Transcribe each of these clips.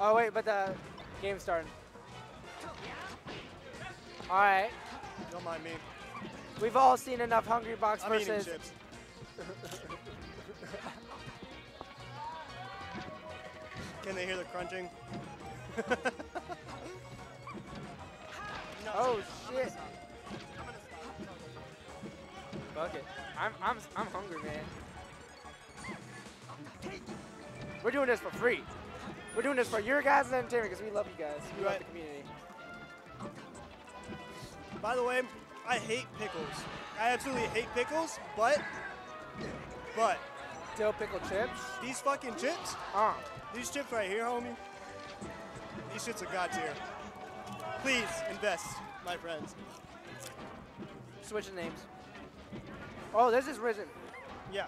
Oh wait, but the game's starting. All right, Don't mind me. we've all seen enough Hungrybox I'm eating versus. chips. Can they hear the crunching? Oh shit! Fuck it. I'm I'm I'm hungry, man. We're doing this for free. We're doing this for your guys' and entertainment because we love you guys. We love the community. By the way, I hate pickles. I absolutely hate pickles, but, but, Dill pickle chips. these fucking chips, Uh. these chips right here, homie, these shits are god tier. Please invest, my friends. Switching names. Oh, this is Risen. Yeah.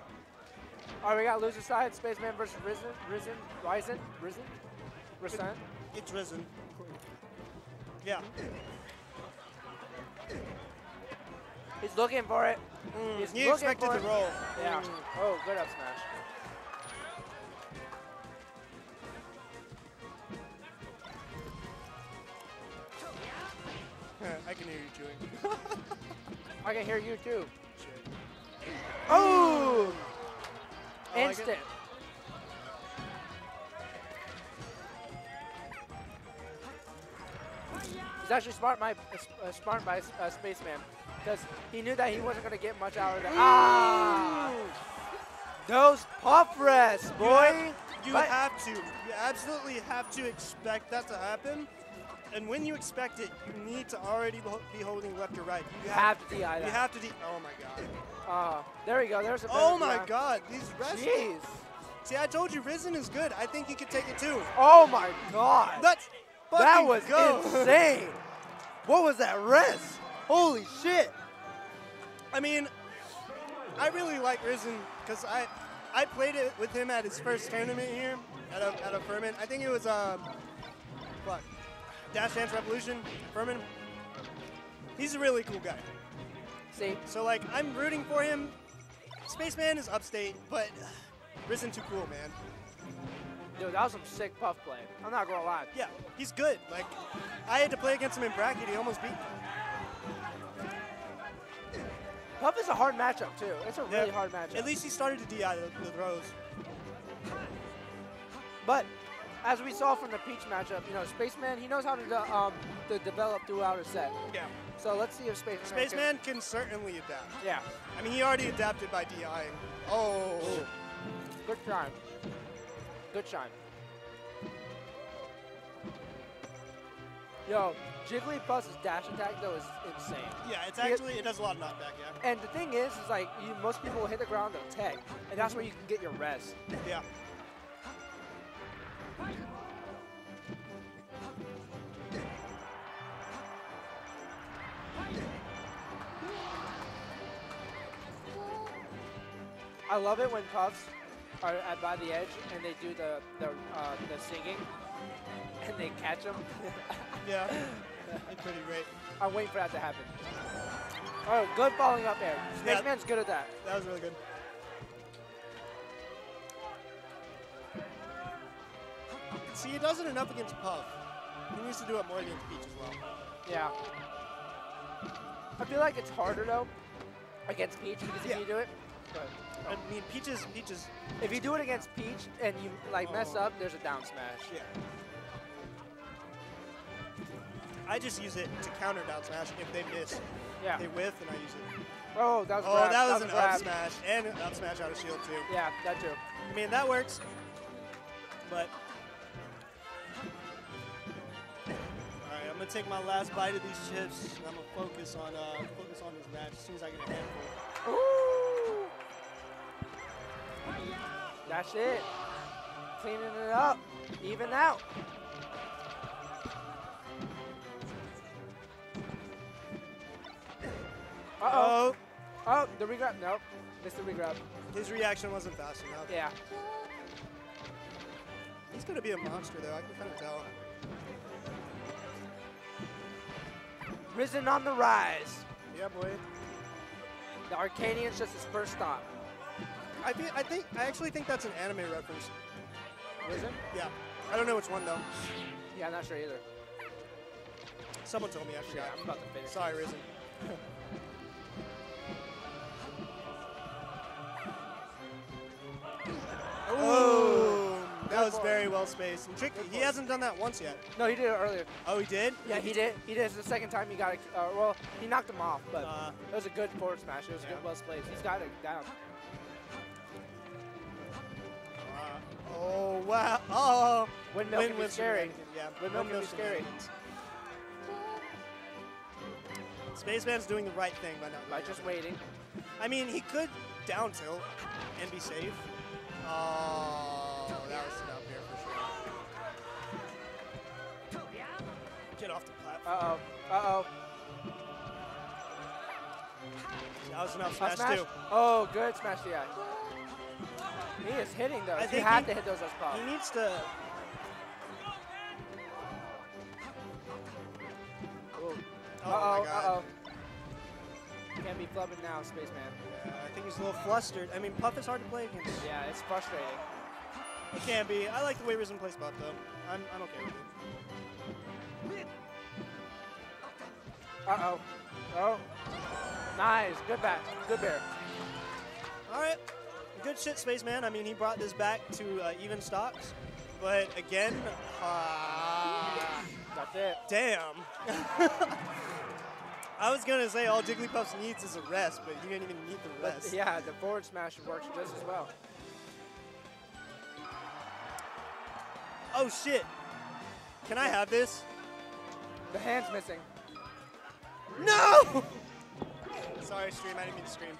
All right, we got loser side, Spaceman versus Risen, Risen, Risen, Risen, Risen. It's risen. Yeah. He's looking for it. He's Mm, You looking expected for to it. roll. Yeah. Mm. Oh, good up smash. I can hear you chewing. I can hear you too. Oh! I like. Instant. He's actually smart, my uh, smart by uh, spaceman, because he knew that he wasn't gonna get much out of that. Ah! Those puff rests, You boy. have- You have to. You absolutely have to expect that to happen. And when you expect it, you need to already be holding left or right. You have to DI You have to. De- oh my god. Uh, there we go. There's a. Oh my DI. god. These. Jeez. See, I told you Risen is good. I think he could take it too. Oh my god. Let's that was go. insane. What was that rest? Holy shit. I mean, I really like Risen because I I played it with him at his first tournament here at a, at a Furman. I think it was um what Dash Dance Revolution Furman. He's a really cool guy. See, So like I'm rooting for him. Spaceman is upstate, but Risen too cool, man. dude, that was some sick puff play. I'm not gonna lie. Yeah, he's good. Like I had to play against him in bracket. He almost beat me. Puff is a hard matchup too. It's a really Yeah. hard matchup. At least he started to DI the, the throws. But as we saw from the Peach matchup, you know, Spaceman, he knows how to, um, to develop throughout a set. Yeah. So let's see if Spaceman. can- Spaceman can certainly adapt. yeah. I mean, he already adapted by DIing. Oh. Good shine. Good shine. Yo, Jigglypuff's dash attack though is insane. Yeah, it's actually, it does a lot of knockback, yeah. And the thing is, is like you, most people hit the ground, they'll tag, and that's where you can get your rest. Yeah. I love it when puffs are at by the edge and they do the the, uh, the singing, and they catch them. Yeah. it's pretty great. I'm waiting for that to happen. Oh, good following up there. Yeah. Man's good at that. That was really good. See, he does it enough against Puff. He needs to do it more against Peach as well. Yeah. I feel like it's harder though against Peach because if Yeah. you do it, but I mean, Peach is, Peach is, if you do it against Peach and you like mess Oh. up, there's a down smash. yeah. I just use it to counter down smash if they miss. Yeah. They whiff and I use it. Oh, that was. Oh, grab. that was a an grab. up smash and an up smash out of shield too. Yeah, that too. I mean, that works. But. Alright, I'm gonna take my last bite of these chips and I'm gonna focus on uh, focus on this match as soon as I get a handful. Ooh. That's it. Cleaning it up. Even out. Uh oh. Oh, the regrab. Nope. Missed the regrab. His reaction wasn't fast enough. Yeah. He's gonna be a monster though, I can kind of tell. Risen on the rise. Yeah, boy. The Arcadian's just his first stop. I, fe- I think I actually think that's an anime reference. Risen? Yeah. I don't know which one though. Yeah, I'm not sure either. Someone told me. I Yeah. I'm about to finish. Sorry, Risen. Ooh, that was very well spaced and tricky. He hasn't done that once yet. No, he did it earlier. Oh, he did? Yeah, he did. He did. It's the second time he got it. Uh, well, he knocked him off, but Uh, it was a good forward smash. It was Yeah. good, well placed. He's got it down. Oh, wow. Oh. Windmill can be scary. Yeah, Windmill can be scary. Spaceman's doing the right thing by not By just waiting. I mean, he could down tilt and be safe. Oh, that was enough here for sure. Get off the platform. Uh oh. Uh oh. that was enough smash, smash. too. Oh, good smash DI. He is hitting those. I you have he- to hit those as well. He needs to. Ooh. Oh uh oh. my god. Uh oh. Can't be flubbing now, Spaceman. Yeah, I think he's a little flustered. I mean, Puff is hard to play against. Yeah, it's frustrating. It can be. I like the way Risen plays Puff, though. I'm, I'm okay with it. Uh oh. Oh. Nice. Good back. Good bear. All right. Good shit, Spaceman. I mean, he brought this back to uh, even stocks. But again, uh, That's it. damn. I was going to say all Jigglypuff needs is a rest, but he didn't even need the But rest. yeah, the forward smash works just as well. Oh, shit. Can I have this? The hand's missing. No! Sorry, stream. I didn't mean to scream.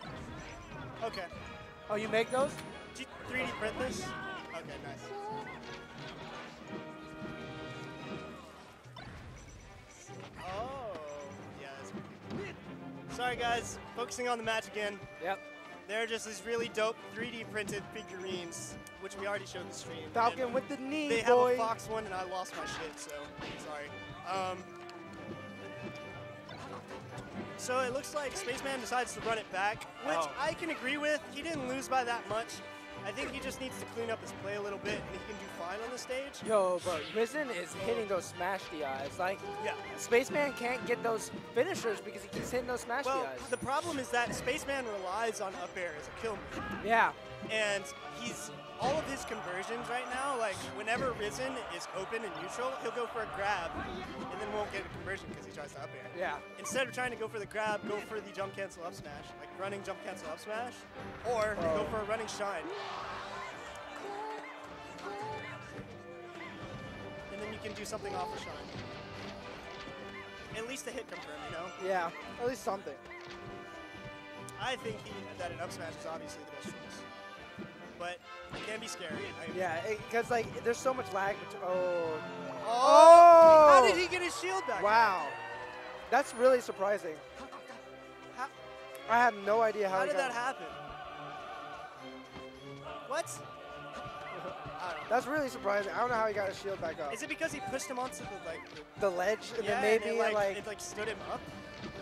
Okay. Oh, you make those? Did you 3D print this? Okay, nice. Oh, yeah, that's pretty Sorry, guys. Focusing on the match again. Yep. They're just these really dope 3D printed figurines, which we already showed the stream. Falcon And with the knee, They have a Fox one, and I lost my shit, so sorry. Um, so it looks like Spaceman decides to run it back, which Oh. I can agree with. He didn't lose by that much. I think he just needs to clean up his play a little bit, and he can do fine on the stage. Yo, but Risen is hitting those smash DIs. Like, Yeah. Spaceman can't get those finishers because he keeps hitting those smash Well, DIs. the problem is that Spaceman relies on up air as a kill move. yeah. and he's all of his conversions right now. Like whenever Risen is open and neutral, he'll go for a grab, and then won't get a conversion because he tries to up air. Yeah. Instead of trying to go for the grab, go for the jump cancel up smash, like running jump cancel up smash, or go Oh. for a running shine. And then you can do something off the shine. At least a hit confirm, you know. Yeah. At least something. I think he, that an up smash is obviously the best choice, but it can be scary. Yeah, because like there's so much lag. bet- Oh. Oh! oh! How Oh! did he get his shield back? Wow. That's really surprising. How, I have no idea how, how did that happen? What? I don't know. That's really surprising. I don't know how he got his shield back up. Is it because he pushed him onto the like? The, ledge, and yeah, then and maybe it, like, like, it like stood him up.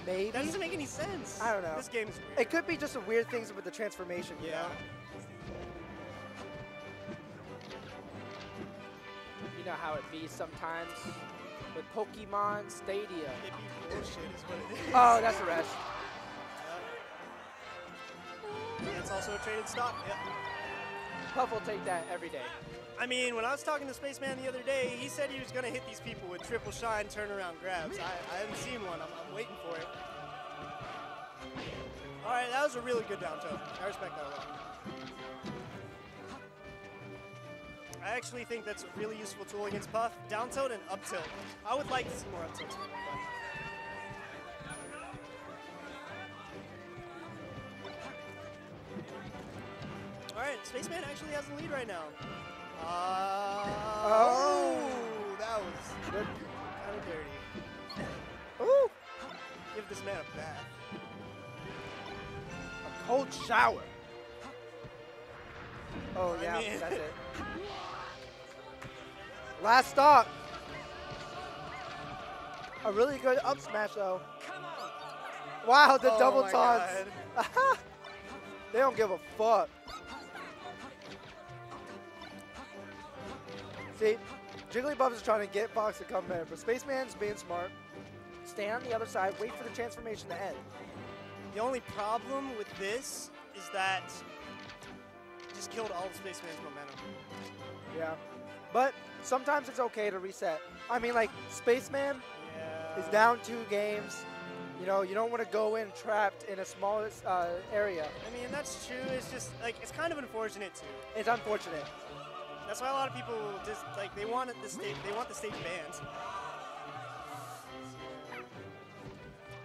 maybe That doesn't make any sense. I don't know. This game is weird. it could be just a weird things with the transformation. you yeah. You know how it be sometimes with Pokemon Stadium. It be bullshit is what it is. Oh, that's a rest. Yeah. And it's also a traded stock. Yeah. Puff will take that every day. I mean, when I was talking to Spaceman the other day, he said he was gonna hit these people with triple shine turnaround grabs. I, I haven't seen one. I'm, I'm waiting for it. All right, that was a really good down tilt. I respect that a lot. I actually think that's a really useful tool against Puff. Down tilt and up tilt. I would like to see more up tilts. from Puff. All right, Spaceman actually has the lead right now. Uh, Oh. that was Good. kind of dirty. Ooh, Give this man a bath. a cold shower. Oh I yeah, mean- that's it. Last stop. A really good up smash though. Wow, the Oh double taunts. they don't give a fuck. See, Jigglypuff is trying to get Fox to come in, but Spaceman's being smart. Stay on the other side, wait for the transformation to end. The only problem with this is that just killed all of Spaceman's momentum. Yeah. But sometimes it's okay to reset. I mean, like, Spaceman Yeah. is down two games. You know, you don't want to go in trapped in a small uh, area. I mean, that's true. It's just like it's kind of unfortunate too. It's unfortunate. That's why a lot of people just like they want the stage. They want the stage banned.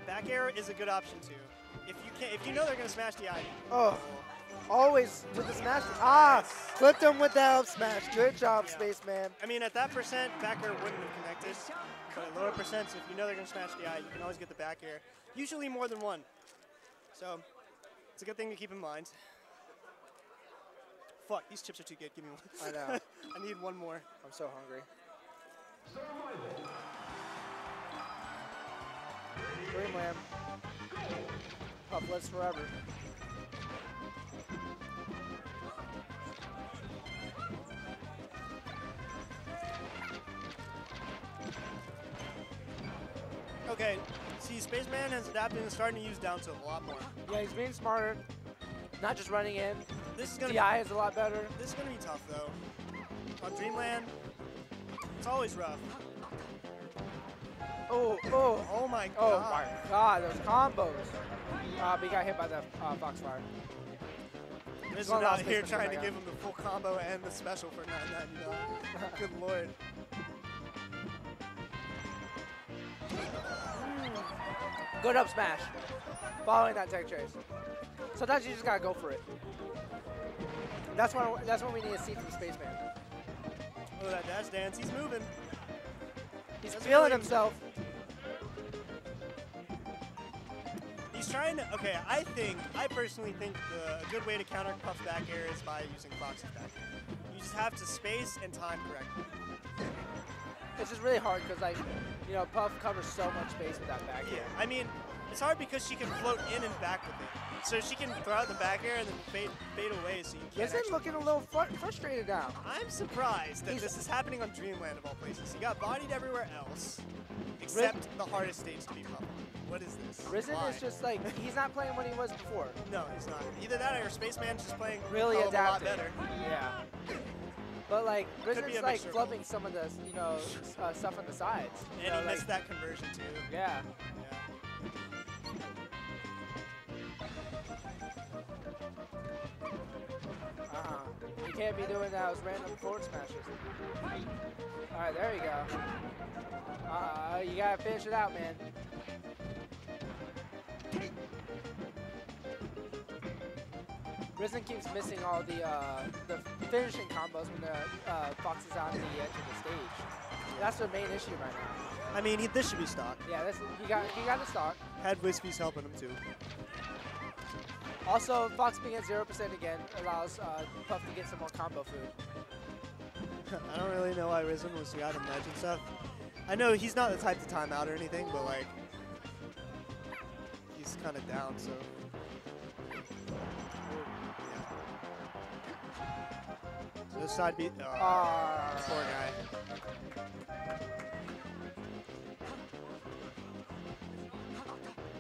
Back air is a good option too. If you can, if you know they're gonna smash the ivy. Oh, always with the smash. Ah, clipped him with the up smash. Good job, Yeah. Spaceman. I mean, at that percent, back air wouldn't have connected. But at lower percents, if you know they're gonna smash the eye, you can always get the back air. Usually more than one. So it's a good thing to keep in mind. Fuck, these chips are too good. Give me one. I know. I need one more. I'm so hungry. Dreamland. Puff lives forever. Okay, see, Spaceman has adapted and starting to use down tilt a lot more. Yeah, he's being smarter. Not just running in. This is gonna DI is a lot better. This is gonna be tough though. On Dreamland, it's always rough. Oh, oh, Oh my oh god. my god, those combos. Uh, but he got hit by the uh, Foxfire. This is out here trying to give him the full combo and the special for 999. Good lord. Good up smash. Following that tech chase. Sometimes you just gotta go for it. That's what that's what we need to see from Spaceman. Oh, that dash dance. He's moving. He's That's feeling really- himself. He's trying to. Okay, I think, I personally think the, a good way to counter Puff back air is by using Fox's back air. You just have to space and time correctly. It's just really hard because like, you know, Puff covers so much space with that back Yeah. I mean, it's hard because she can float in and back with it. So she can throw out the back air and then fade, fade away so you can't Isn't looking a little fr- frustrated now. I'm surprised that He's- this is happening on Dreamland of all places. He got bodied everywhere else, except the hardest stage to be Puff. on. What is this? Risen Why? is just like he's not playing what he was before. No, he's not. Either that or Spaceman's just playing Really a lot adapted. better. Yeah. But like Could be Risen's a like flubbing some of the you know uh, stuff on the sides. And know, he like, missed that conversion too. Yeah. Yeah. Uh-uh. You can't be doing those random forward smashes. All right, there you go. Uh, you gotta finish it out, man. Risen keeps missing all the uh, the finishing combos when the uh, Fox is on the edge of the stage. That's the main issue right now. I mean, he, this should be stock. Yeah, this, he got he got the stock. Had Whispy's helping him too. Also, Fox being at zero percent again allows uh, Puff to get some more combo food. I don't really know why Risen was got him edge and stuff. I know he's not the type to time out or anything, but like, he's kind of down, so. This side beat. Oh, Ah. poor guy.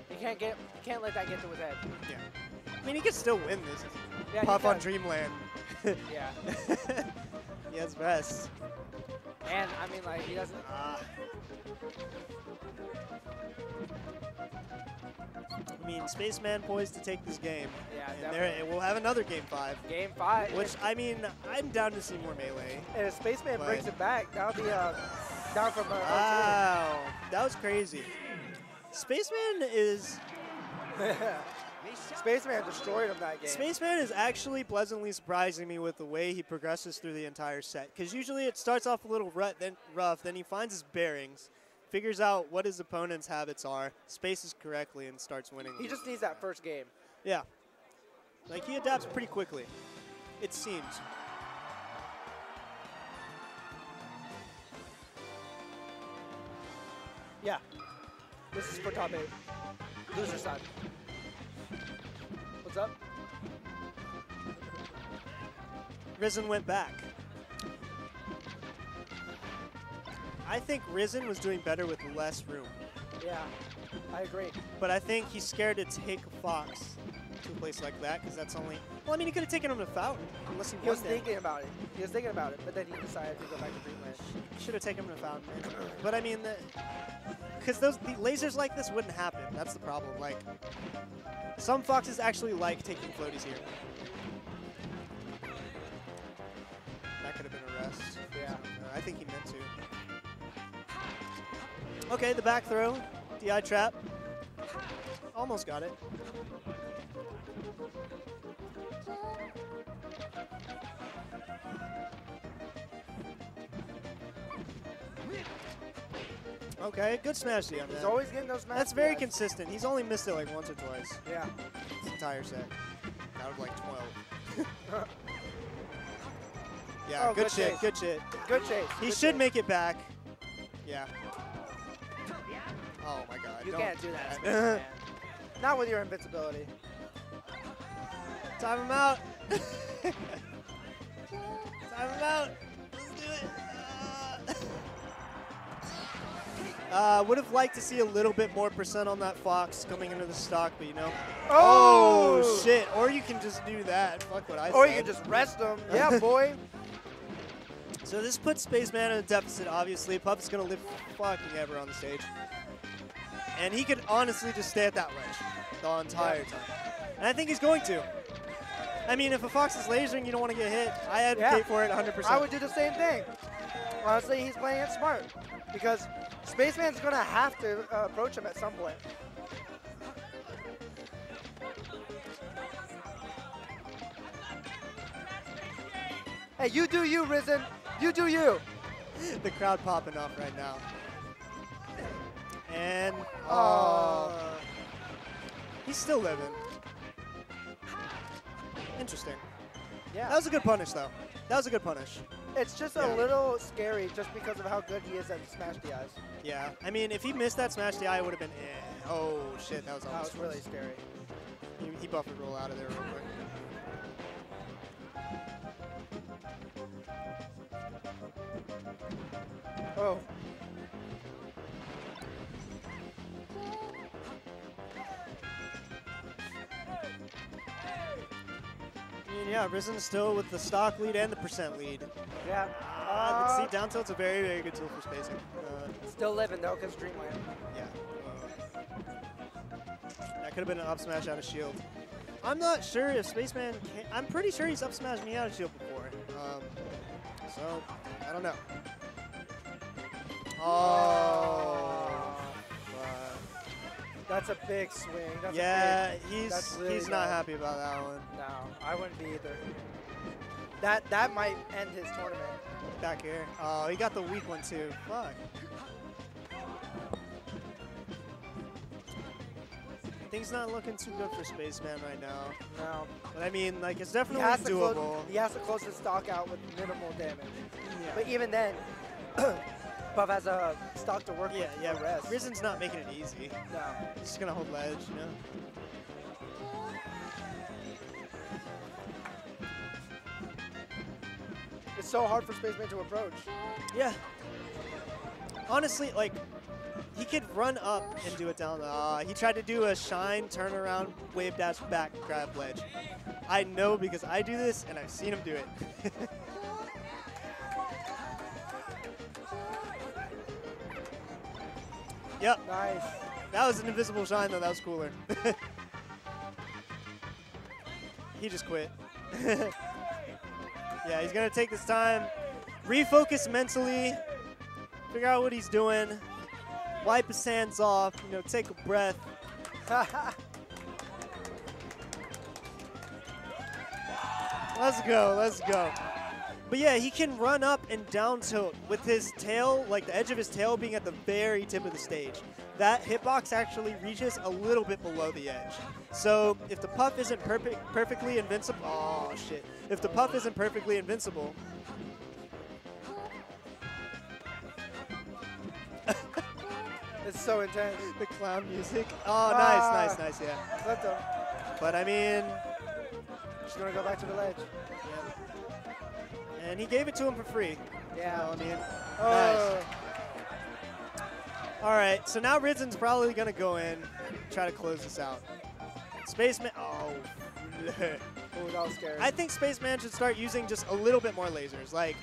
You can't get you can't let that get to his head. Yeah. I mean, he could still win this. Yeah, Puff on. Dreamland. Yeah, he has best. and I mean like he doesn't. Ah. Mean, Spaceman poised to take this game. Yeah, and there, we'll have another game five. Game five. Which I mean, I'm down to see more melee. and if Spaceman brings it back, that'll be uh, down from uh, Wow, that was crazy. Spaceman is Spaceman destroyed him that game. Spaceman is actually pleasantly surprising me with the way he progresses through the entire set. Because usually it starts off a little rut, then rough, then he finds his bearings, figures out what his opponent's habits are, spaces correctly, and starts winning. he just needs that first game. yeah, like he adapts pretty quickly. It seems. Yeah. This is for top eight. Loser side. What's up? Risen went back. I think Risen was doing better with less room. Yeah, I agree. But I think he's scared to take Fox to a place like that because that's only. Well, I mean, he could have taken him to Fountain unless he, He was there. thinking about it. He was thinking about it, but then he decided to go back to Dreamland. Should have taken him to Fountain. But I mean, because those the lasers like this wouldn't happen. That's the problem. Like, some foxes actually like taking floaties here. Okay, the back throw, DI trap. Almost got it. Okay, good smash D on He's always getting those smash That's very DIs. consistent. He's only missed it like once or twice Yeah. this entire set. Out of like 12. yeah, Oh, good, good shit, good shit. Good chase. He good should chase. make it back. You don't can't do that. Not with your invincibility. Time him out. Time him out. Let's do it. Uh, would have liked to see a little bit more percent on that Fox coming into the stock, but you know. Oh! shit! Or you can just do that. Fuck what I Or you can just rest him. Yeah, boy. So this puts Spaceman in a deficit, obviously. Puff is going to live fucking ever on the stage. And he could honestly just stay at that ledge the entire time. And I think he's going to. I mean, if a Fox is lasering, you don't want to get hit. I advocate Yeah. for it 100%. I would do the same thing. Honestly, he's playing it smart because Spaceman's going to have to uh, approach him at some point. Hey, you do you, Risen. You do you. the crowd popping off right now. And Oh. uh, he's still living. Interesting. Yeah. That was a good punish, though. That was a good punish. it's just Yeah. a little scary just because of how good he is at Smash DIs. Yeah. I mean, if he missed that smash DI, it would have been eh. Oh, shit. That was That was really scary. He, he buffered roll out of there real quick. Yeah, Risen still with the stock lead and the percent lead. Yeah. Uh, Uh, see, down tilt's a very, very good tool for spacing. Uh, Still living though, because Dreamland. yeah. That could have been an up smash out of shield. I'm not sure if Spaceman can. I'm pretty sure he's up smashed me out of shield before. Um, so, I don't know. Oh. That's a big swing. That's yeah, a big, he's really he's not happy about that one. I wouldn't be either. That that might end his tournament. Back here. Oh, he got the weak one too. Fuck. Things not looking too good for Spaceman right now. No. But I mean, like, it's He definitely to doable. close, he has to close his stock out with minimal damage. yeah. But even then, Puff has a stock to work yeah, with. yeah. rest. Risen's not making it easy. No. He's just gonna hold ledge, you know. So hard for Spaceman to approach. Yeah. Honestly, like, he could run up and do it down. Uh, he tried to do a shine, turn around, wave dash back, grab ledge. I know because I do this and I've seen him do it. yep, Nice. that was an invisible shine though. That was cooler. he just quit. yeah, he's gonna take this time, refocus mentally, figure out what he's doing, wipe his hands off, you know, take a breath. Let's go, let's go. But yeah, he can run up and down tilt with his tail, like the edge of his tail being at the very tip of the stage. That hitbox actually reaches a little bit below the edge. So if the puff isn't perfect, perfectly invincible, oh shit. If the puff isn't perfectly invincible, it's so intense. the clown music. Oh, Ah. nice, nice, nice, yeah. But I mean, She's gonna go back to the ledge. yeah. and he gave it to him for free. Yeah. So, I mean, Oh. All right, so now Risen's probably gonna go in, try to close this out. Spaceman, oh. Ooh, that was scary. I think Spaceman should start using just a little bit more lasers. Like,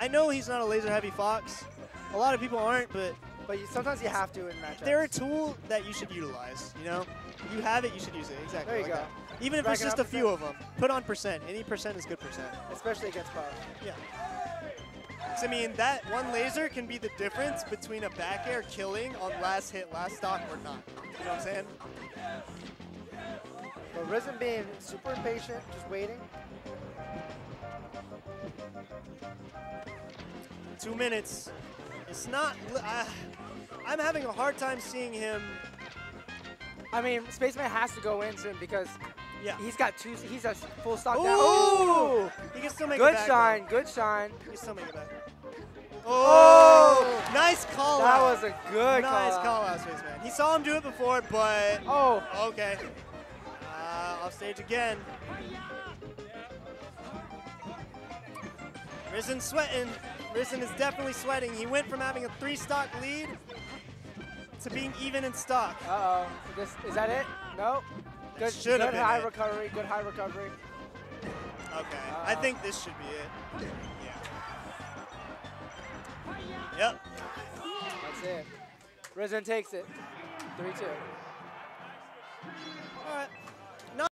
I know he's not a laser-heavy fox. A lot of people aren't, but but you, sometimes you have to in matchups. they're a tool that you should utilize. You know, you have it, you should use it. Exactly. There you like go. that. Even if it's just a few of them, put on percent. Any percent is good percent. especially against Puff. Yeah. 'Cause, I mean, that one laser can be the difference between a back air killing on last hit, last stock, or not. You know what I'm saying? But Risen being super impatient, just waiting. Two minutes. It's not. I, I'm having a hard time seeing him. I mean, Spaceman has to go in soon because Yeah. he's got two. He's a full stock down. Ooh! Ooh! He can still make Good it back. shine. Good shine. He can still make it back. Oh! Oh! Nice call That out. was a good call. nice call. out, Spaceman. He saw him do it before, but Oh, okay. Uh, off stage again. Risen sweating. Risen is definitely sweating. He went from having a three stock lead to being even in stock. uh oh. This is that it? No. Good. Good been high it. recovery. Good high recovery. Okay. I Uh, think this should be it. Yep. That's it. Risen takes it. 3-2. All right.